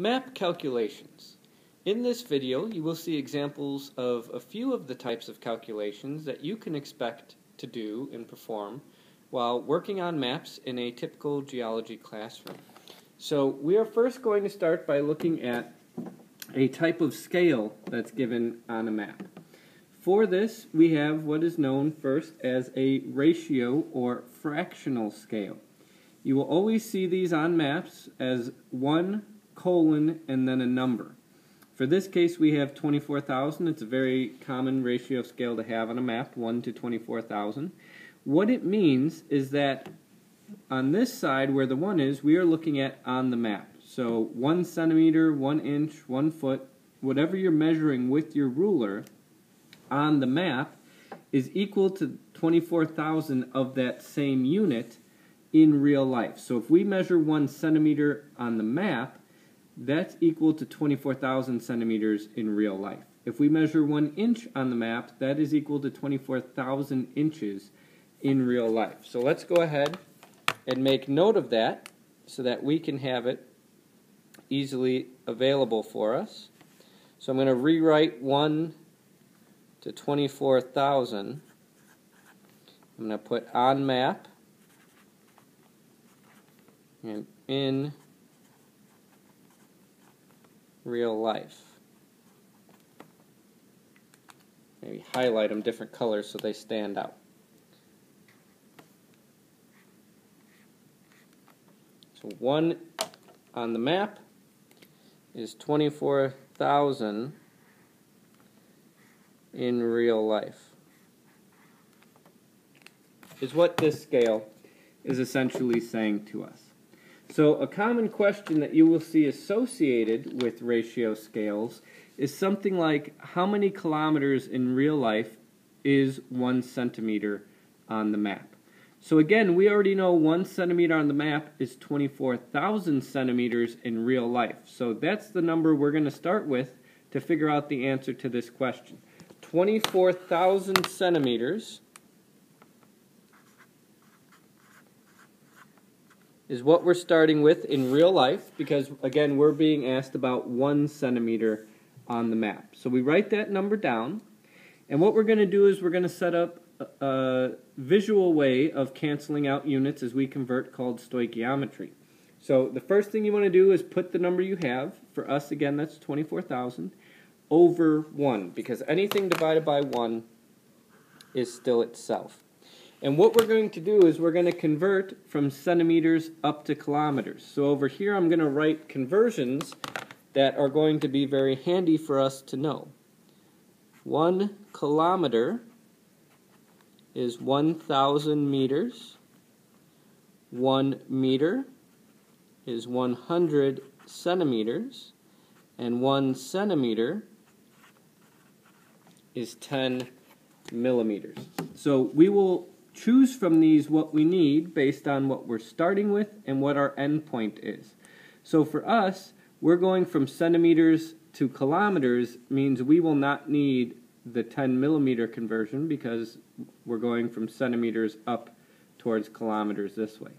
Map calculations. In this video, you will see examples of a few of the types of calculations that you can expect to do and perform while working on maps in a typical geology classroom. So we are first going to start by looking at a type of scale that's given on a map. For this, we have what is known first as a ratio or fractional scale. You will always see these on maps as 1 colon and then a number. For this case we have 24,000. It's a very common ratio of scale to have on a map, 1 to 24,000. What it means is that on this side where the 1 is, we are looking at on the map. So 1 centimeter, 1 inch, 1 foot, whatever you're measuring with your ruler on the map is equal to 24,000 of that same unit in real life. So if we measure 1 centimeter on the map, that's equal to 24,000 centimeters in real life. If we measure one inch on the map, that is equal to 24,000 inches in real life. So let's go ahead and make note of that so that we can have it easily available for us. So I'm going to rewrite 1 to 24,000. I'm going to put on map and in real life. Maybe highlight them different colors so they stand out. So one on the map is 24,000 in real life. Is what this scale is essentially saying to us. So a common question that you will see associated with ratio scales is something like how many kilometers in real life is one centimeter on the map. So again, we already know one centimeter on the map is 24,000 centimeters in real life. So that's the number we're going to start with to figure out the answer to this question. 24,000 centimeters is what we're starting with in real life because, again, we're being asked about one centimeter on the map. So we write that number down, and what we're going to do is we're going to set up a, visual way of canceling out units as we convert called stoichiometry. So the first thing you want to do is put the number you have. For us, again, that's 24,000 over 1 because anything divided by 1 is still itself. And what we're going to do is we're going to convert from centimeters up to kilometers. So over here I'm going to write conversions that are going to be very handy for us to know. One kilometer is 1,000 meters. One meter is 100 centimeters. And one centimeter is 10 millimeters. So we will choose from these what we need based on what we're starting with and what our endpoint is. So for us, we're going from centimeters to kilometers means we will not need the 10 millimeter conversion because we're going from centimeters up towards kilometers this way.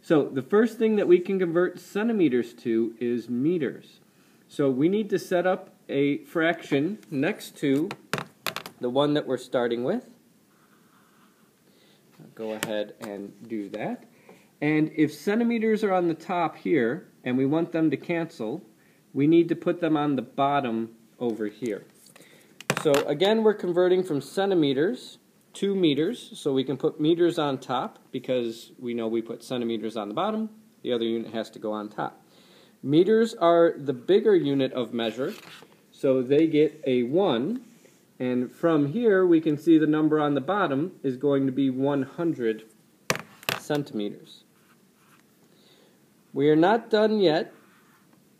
So the first thing that we can convert centimeters to is meters. So we need to set up a fraction next to the one that we're starting with go ahead and do that. And if centimeters are on the top here, and we want them to cancel, we need to put them on the bottom over here. So again, we're converting from centimeters to meters, so we can put meters on top because we know we put centimeters on the bottom, the other unit has to go on top. Meters are the bigger unit of measure, so they get a 1, and from here, we can see the number on the bottom is going to be 100 centimeters. We are not done yet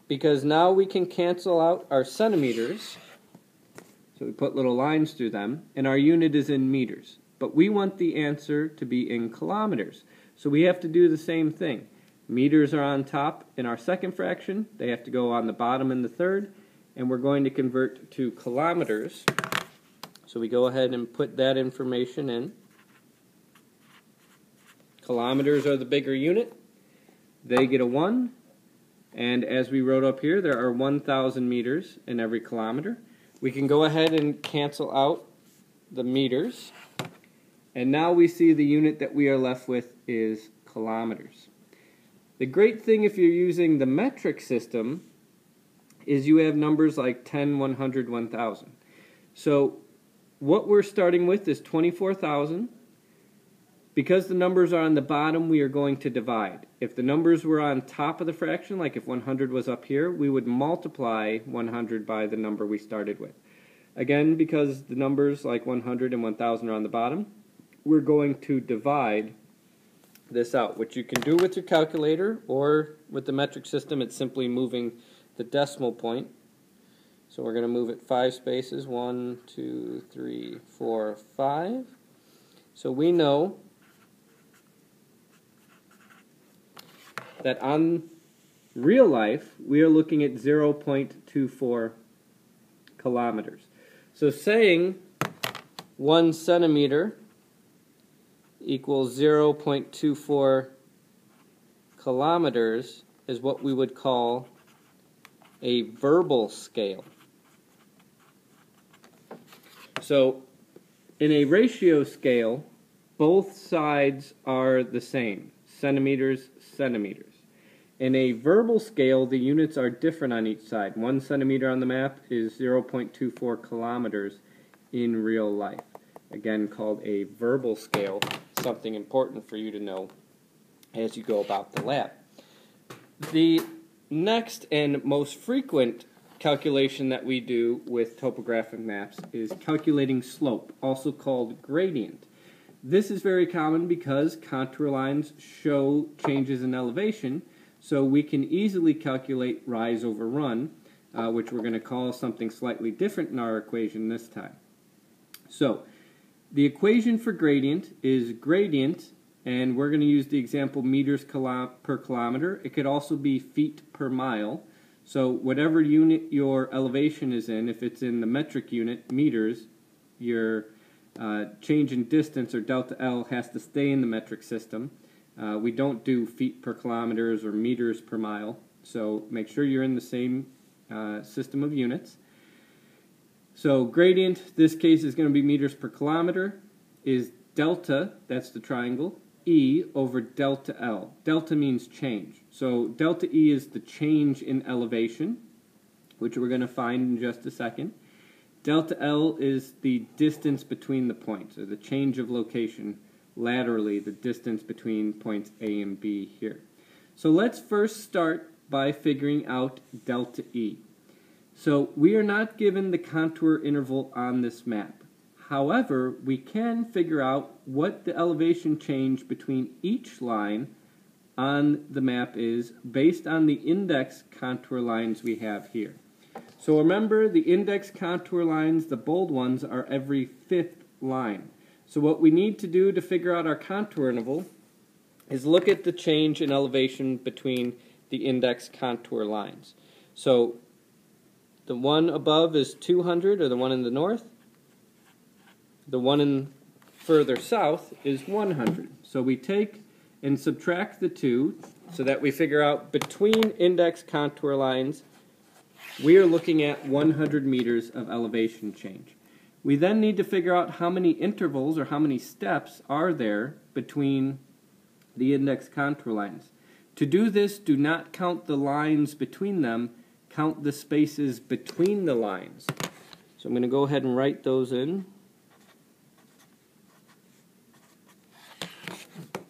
because now we can cancel out our centimeters. So we put little lines through them, and our unit is in meters. But we want the answer to be in kilometers. So we have to do the same thing. Meters are on top in our second fraction. They have to go on the bottom in the third. And we're going to convert to kilometers. So we go ahead and put that information in. Kilometers are the bigger unit. They get a 1, And as we wrote up here, there are 1,000 meters in every kilometer. We can go ahead and cancel out the meters. And now we see the unit that we are left with is kilometers. The great thing if you're using the metric system is you have numbers like 10, 100, 1000. So what we're starting with is 24,000. Because the numbers are on the bottom, we are going to divide. If the numbers were on top of the fraction, like if 100 was up here, we would multiply 100 by the number we started with. Again, because the numbers like 100 and 1000 are on the bottom, we're going to divide this out, which you can do with your calculator or with the metric system, it's simply moving the decimal point. So we're going to move it five spaces, one, two, three, four, five. So we know that on real life, we are looking at 0.24 kilometers. So saying one centimeter equals 0.24 kilometers is what we would call a verbal scale. So in a ratio scale, both sides are the same, centimeters, centimeters. In a verbal scale, the units are different on each side. One centimeter on the map is 0.24 kilometers in real life. Again, called a verbal scale, something important for you to know as you go about the lab. The next and most frequent calculation that we do with topographic maps is calculating slope, also called gradient. This is very common because contour lines show changes in elevation, so we can easily calculate rise over run, uh, which we're going to call something slightly different in our equation this time. So, the equation for gradient is gradient, and we're going to use the example meters per kilometer. It could also be feet per mile. So whatever unit your elevation is in, if it's in the metric unit, meters, your uh, change in distance, or delta L, has to stay in the metric system. Uh, we don't do feet per kilometers or meters per mile, so make sure you're in the same uh, system of units. So gradient, this case is going to be meters per kilometer, is delta, that's the triangle, E over delta L. Delta means change. So delta E is the change in elevation, which we're going to find in just a second. Delta L is the distance between the points, or the change of location laterally, the distance between points A and B here. So let's first start by figuring out delta E. So we are not given the contour interval on this map. However, we can figure out what the elevation change between each line on the map is based on the index contour lines we have here. So remember, the index contour lines, the bold ones, are every fifth line. So what we need to do to figure out our contour interval is look at the change in elevation between the index contour lines. So the one above is 200, or the one in the north, the one in further south is 100. So we take and subtract the two so that we figure out between index contour lines, we are looking at 100 meters of elevation change. We then need to figure out how many intervals or how many steps are there between the index contour lines. To do this, do not count the lines between them, count the spaces between the lines. So I'm going to go ahead and write those in.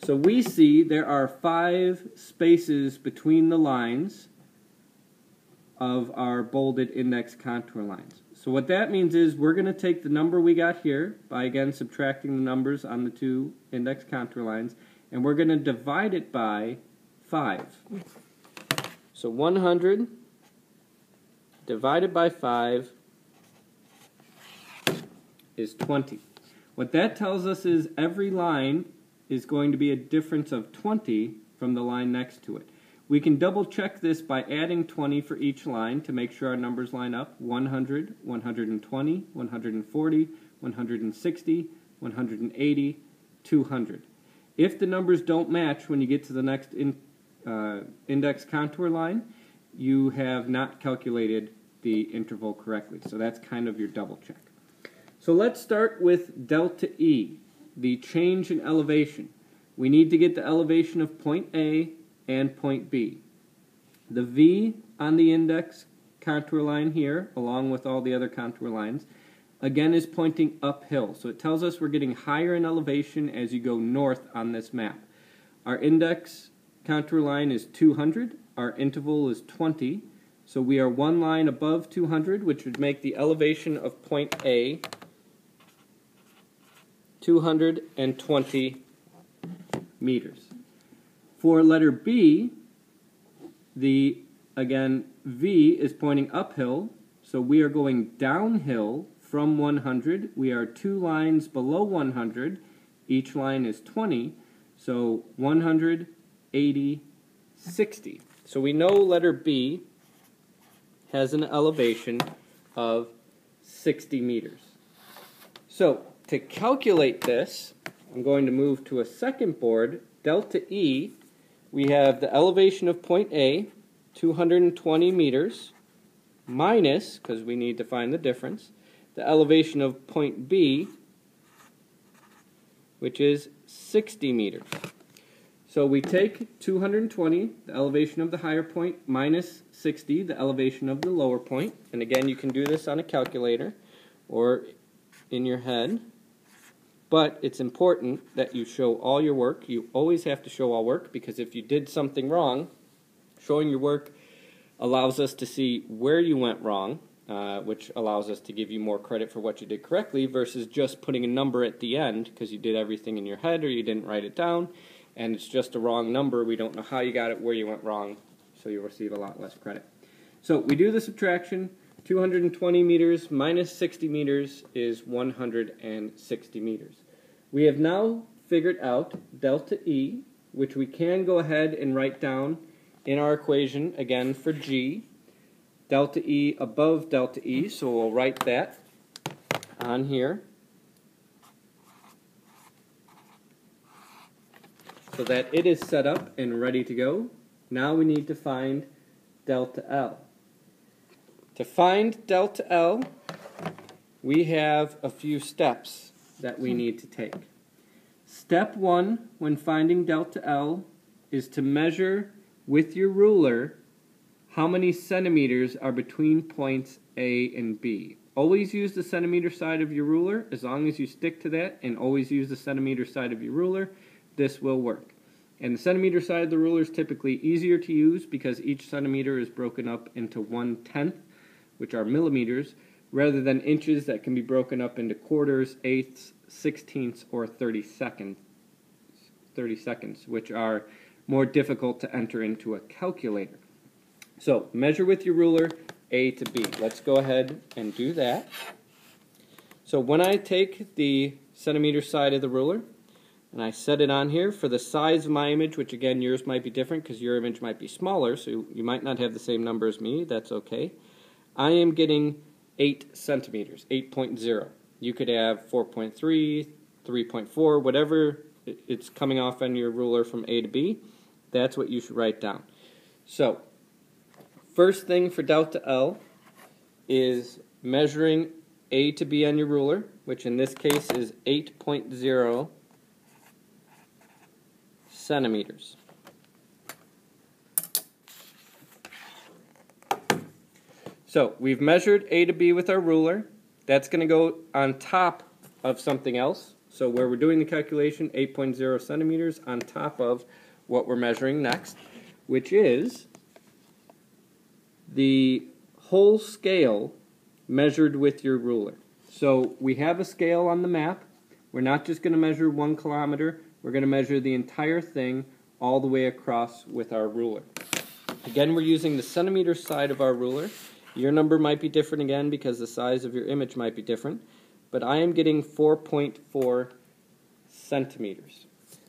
So we see there are five spaces between the lines of our bolded index contour lines. So what that means is we're going to take the number we got here by again subtracting the numbers on the two index contour lines and we're going to divide it by 5. So 100 divided by 5 is 20. What that tells us is every line is going to be a difference of 20 from the line next to it. We can double check this by adding 20 for each line to make sure our numbers line up. 100, 120, 140, 160, 180, 200. If the numbers don't match when you get to the next in, uh, index contour line, you have not calculated the interval correctly. So that's kind of your double check. So let's start with delta E, the change in elevation. We need to get the elevation of point A and point B. The V on the index contour line here, along with all the other contour lines, again is pointing uphill. So it tells us we're getting higher in elevation as you go north on this map. Our index contour line is 200, our interval is 20, so we are one line above 200, which would make the elevation of point A 220 meters. For letter B, the, again, V is pointing uphill, so we are going downhill from 100. We are two lines below 100. Each line is 20, so 100, 80, 60. So we know letter B has an elevation of 60 meters. So to calculate this, I'm going to move to a second board, delta E. We have the elevation of point A, 220 meters, minus, because we need to find the difference, the elevation of point B, which is 60 meters. So we take 220, the elevation of the higher point, minus 60, the elevation of the lower point. And again, you can do this on a calculator or in your head. But it's important that you show all your work. You always have to show all work because if you did something wrong, showing your work allows us to see where you went wrong, uh, which allows us to give you more credit for what you did correctly versus just putting a number at the end because you did everything in your head or you didn't write it down and it's just a wrong number. We don't know how you got it, where you went wrong, so you'll receive a lot less credit. So we do the subtraction. 220 meters minus 60 meters is 160 meters. We have now figured out delta E, which we can go ahead and write down in our equation again for G. Delta E above delta E, so we'll write that on here. so that it is set up and ready to go. Now we need to find delta L. To find delta L, we have a few steps that we need to take. Step one when finding delta L is to measure with your ruler how many centimeters are between points A and B. Always use the centimeter side of your ruler as long as you stick to that and always use the centimeter side of your ruler this will work. And the centimeter side of the ruler is typically easier to use because each centimeter is broken up into one tenth, which are millimeters, rather than inches that can be broken up into quarters, eighths, sixteenths, or 30 seconds, 30 seconds, which are more difficult to enter into a calculator. So measure with your ruler A to B. Let's go ahead and do that. So when I take the centimeter side of the ruler, and I set it on here for the size of my image, which again yours might be different because your image might be smaller, so you might not have the same number as me, that's okay. I am getting 8 centimeters, 8.0. You could have 4.3, 3.4, whatever it's coming off on your ruler from A to B, that's what you should write down. So, first thing for delta L is measuring A to B on your ruler, which in this case is 8.0 centimeters. So we've measured A to B with our ruler. That's going to go on top of something else. So where we're doing the calculation, 8.0 centimeters on top of what we're measuring next, which is the whole scale measured with your ruler. So we have a scale on the map. We're not just going to measure one kilometer. We're going to measure the entire thing all the way across with our ruler. Again, we're using the centimeter side of our ruler. Your number might be different again because the size of your image might be different, but I am getting 4.4 centimeters.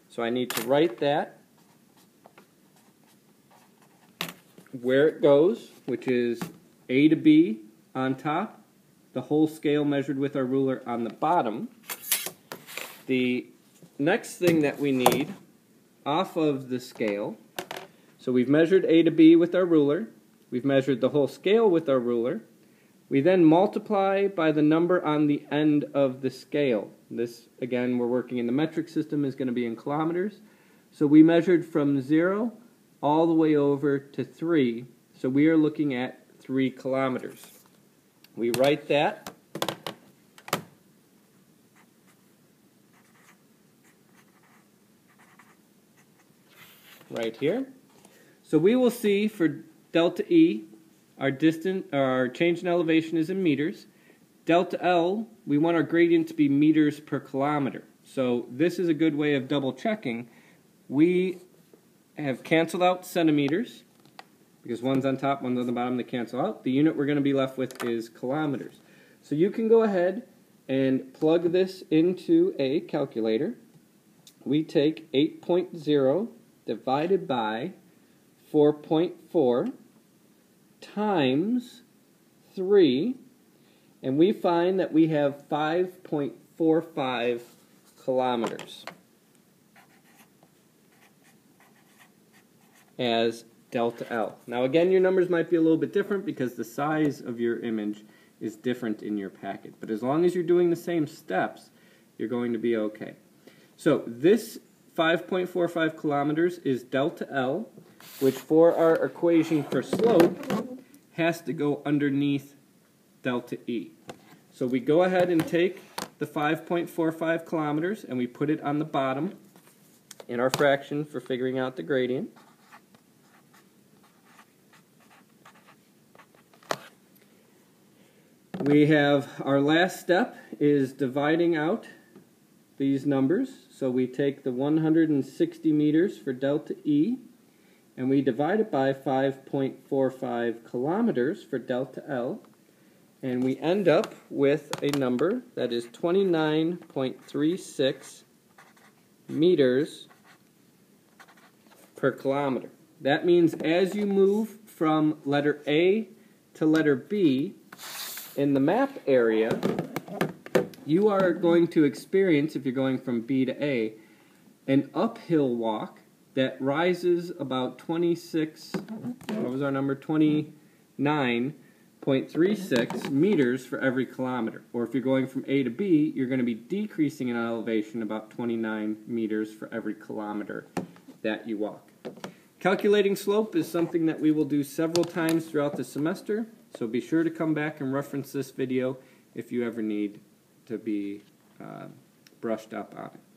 So I need to write that where it goes, which is A to B on top, the whole scale measured with our ruler on the bottom. The next thing that we need off of the scale, so we've measured A to B with our ruler, We've measured the whole scale with our ruler. We then multiply by the number on the end of the scale. This, again, we're working in the metric system, is going to be in kilometers. So we measured from 0 all the way over to 3. So we are looking at 3 kilometers. We write that. Right here. So we will see for delta E our distance, our change in elevation is in meters. Delta L, we want our gradient to be meters per kilometer. So this is a good way of double checking. We have canceled out centimeters because one's on top, one's on the bottom, they cancel out. The unit we're going to be left with is kilometers. So you can go ahead and plug this into a calculator. We take 8.0 divided by 4.4 times 3, and we find that we have 5.45 kilometers as delta L. Now again, your numbers might be a little bit different because the size of your image is different in your packet. But as long as you're doing the same steps, you're going to be okay. So this 5.45 kilometers is delta L, which for our equation for slope has to go underneath delta E. So we go ahead and take the 5.45 kilometers and we put it on the bottom in our fraction for figuring out the gradient. We have our last step is dividing out these numbers. So we take the 160 meters for delta E and we divide it by 5.45 kilometers for delta L and we end up with a number that is 29.36 meters per kilometer. That means as you move from letter A to letter B in the map area, you are going to experience, if you're going from B to A, an uphill walk that rises about 26, what was our number, 29.36 meters for every kilometer. Or if you're going from A to B, you're going to be decreasing in elevation about 29 meters for every kilometer that you walk. Calculating slope is something that we will do several times throughout the semester, so be sure to come back and reference this video if you ever need to be uh, brushed up on it.